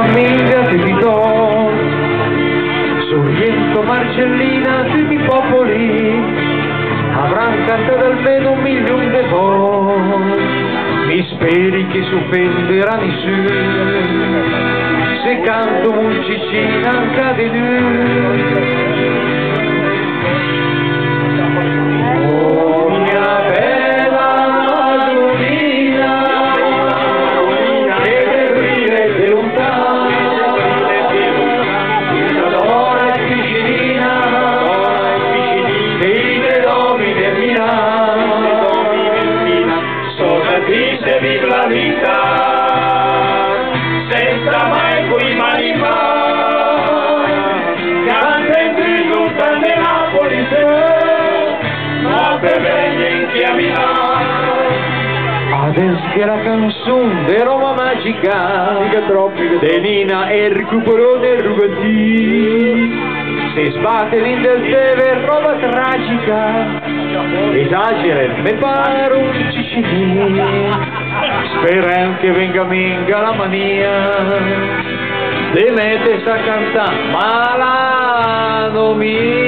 Amiga ti do, Sorrento, Marcellina, tutti i popoli avranno cantato almeno un milione di volte. Mi speri che si offenderà nessuno se canto un cicina anche di lui. Triste vive la vita, senza mai qui manifare, canta in tributa Napoli, ma per bene in chiamare. Adesso che la canzone di Roma Magica Mica troppo, De Nina e il recupero del rugantì Si sbatte in del teve roba tragica. Esagera, mi pare un Speriamo che venga minga la mania. De mette sa cantare malano mia